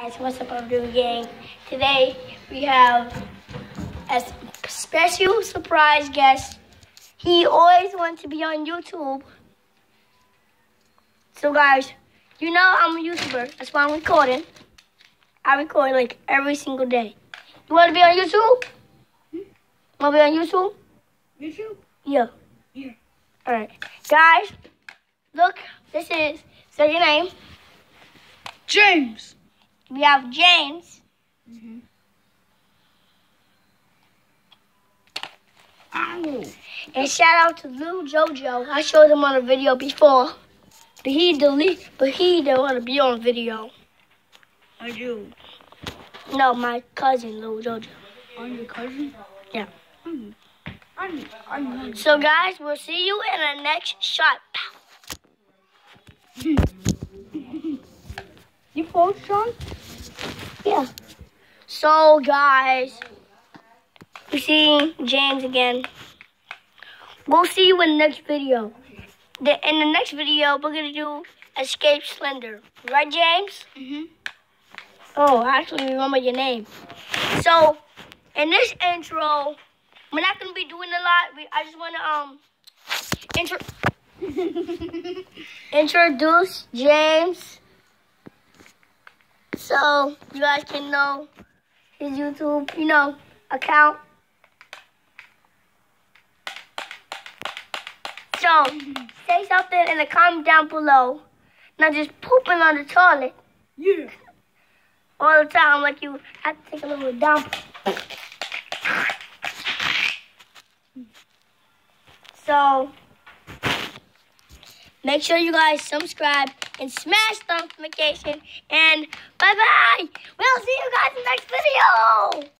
Guys, what's up, I'm doing gang? Today we have a special surprise guest. He always wanted to be on YouTube. So guys, you know I'm a YouTuber. That's why I'm recording. I record like every single day. You want to be on YouTube? Hmm? Want to be on YouTube? YouTube? Yeah. Yeah. All right, guys. Look, this is. Say your name. James. We have James. Ow. And shout out to Lil Jojo. I showed him on a video before. But he delete but he didn't want to be on video. I do. No, my cousin Lil Jojo. I'm your cousin? Yeah. Mm-hmm. I'm, I'm, I'm So guys, we'll see you in the next shot. You post, Sean? Yeah. So guys, we see James again. We'll see you in the next video. The, in the next video, we're gonna do Escape Slender. Right, James? Mm-hmm. Oh, I actually remember your name. So, in this intro, we're not gonna be doing a lot. We, I just wanna um intro introduce James, so you guys can know his YouTube, you know, account. So, say something in the comment down below. Not just pooping on the toilet Yeah. all the time like you have to take a little dump. So make sure you guys subscribe and smash the notification. And bye-bye. We'll see you guys in the next video.